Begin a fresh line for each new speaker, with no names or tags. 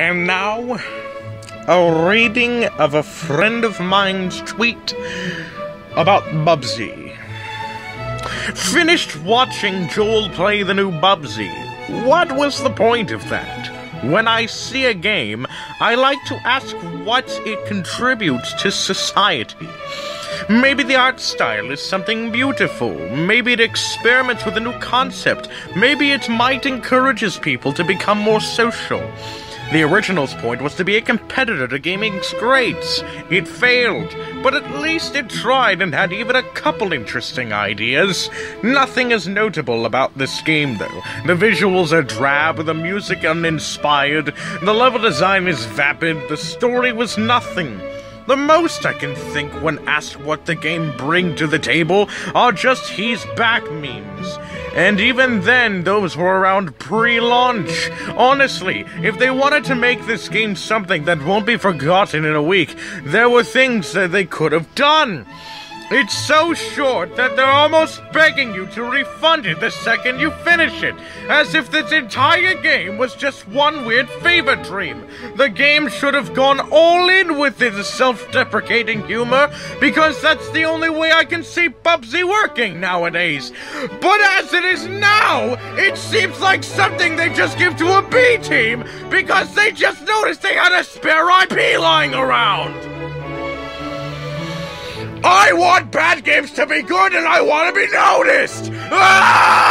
And now, a reading of a friend of mine's tweet about Bubsy. Finished watching Joel play the new Bubsy. What was the point of that? When I see a game, I like to ask what it contributes to society. Maybe the art style is something beautiful. Maybe it experiments with a new concept. Maybe it might encourages people to become more social. The original's point was to be a competitor to gaming's greats. It failed, but at least it tried and had even a couple interesting ideas. Nothing is notable about this game, though. The visuals are drab, the music uninspired, the level design is vapid, the story was nothing. The most I can think when asked what the game bring to the table are just he's back memes. And even then, those were around pre-launch. Honestly, if they wanted to make this game something that won't be forgotten in a week, there were things that they could have done. It's so short that they're almost begging you to refund it the second you finish it, as if this entire game was just one weird fever dream. The game should have gone all in with its self deprecating humor, because that's the only way I can see Bubsy working nowadays. But as it is now, it seems like something they just give to a B team, because they just noticed they had a spare IP lying around. I want bad games to be good and I want to be noticed! Ah!